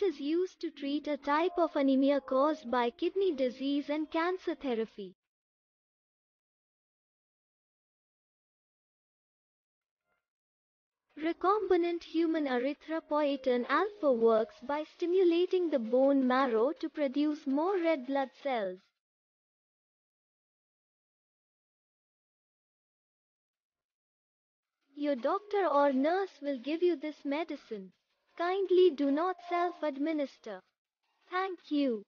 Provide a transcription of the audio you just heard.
It is used to treat a type of anemia caused by kidney disease and cancer therapy. Recombinant human erythropoietin alpha works by stimulating the bone marrow to produce more red blood cells. Your doctor or nurse will give you this medicine. Kindly do not self-administer. Thank you.